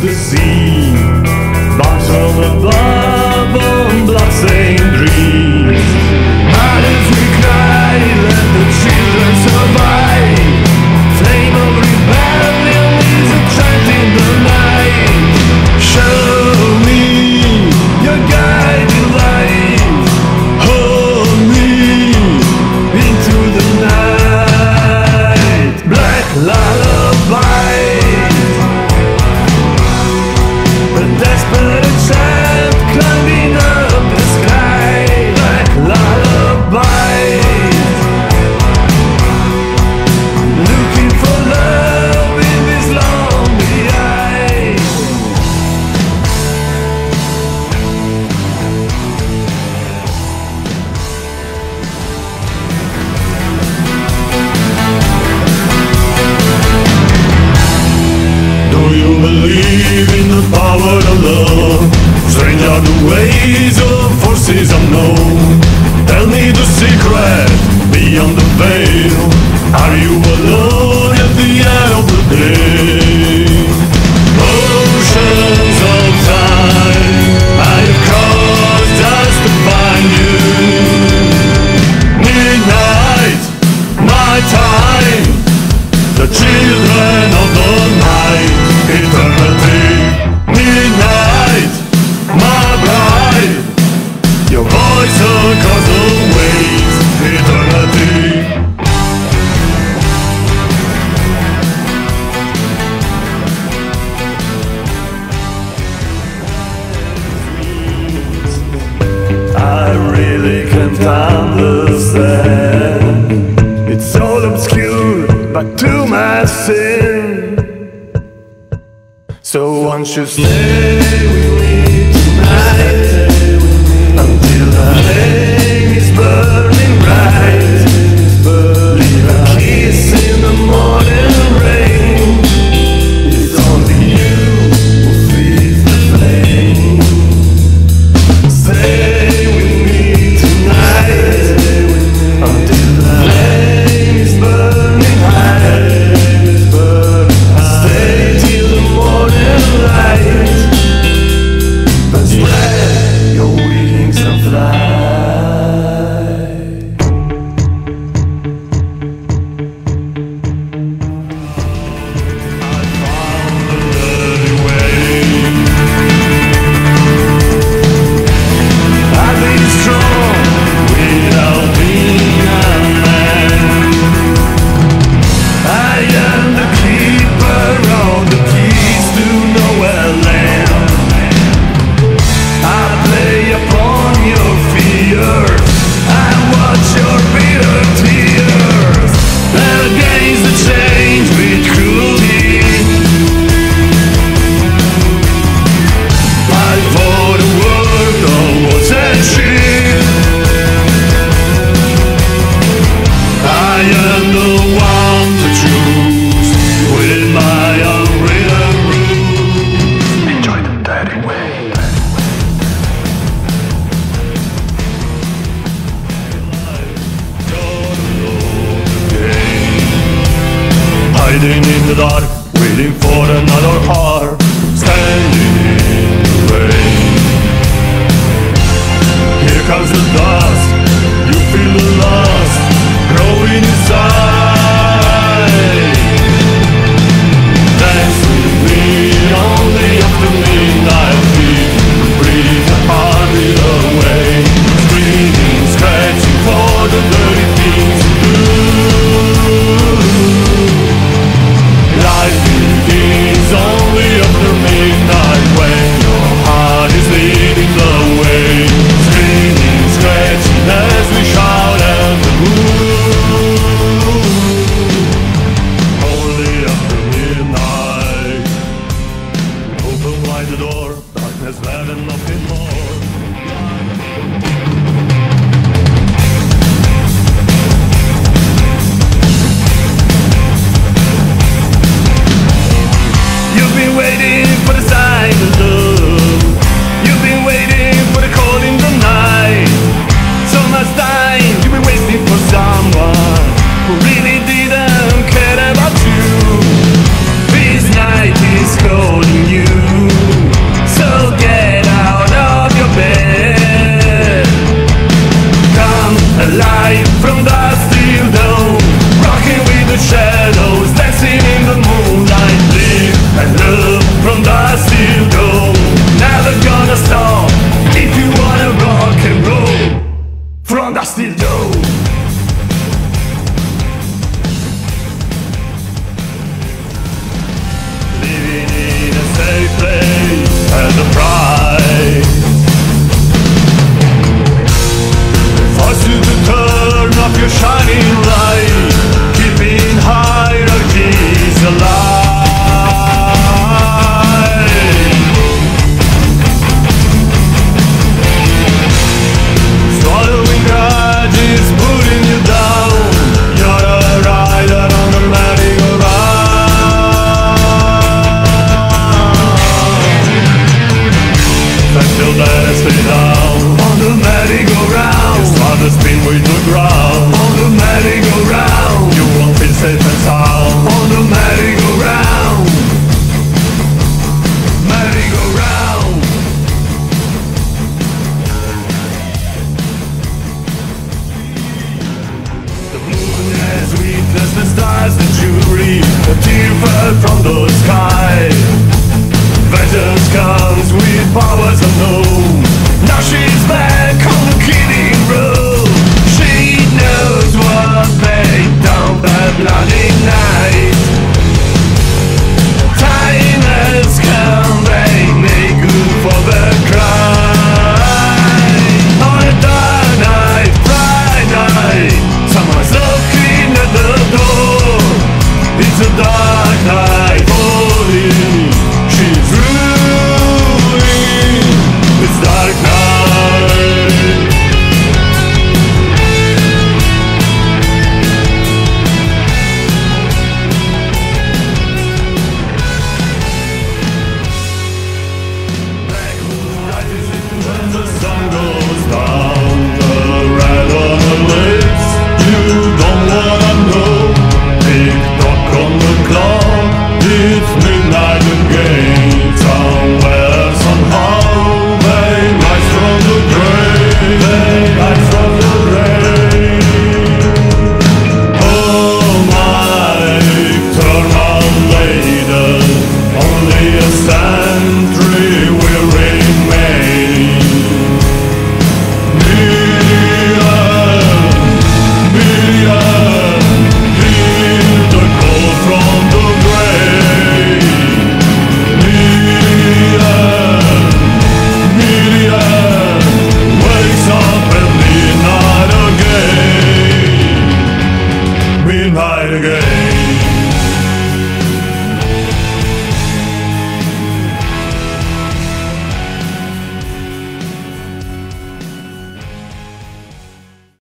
the sea, blocks of a blood, blossom dream. are the ways of forces unknown. Tell me the secret beyond the veil. Are you alone at the end of the day? won't you stay? There's nothing more.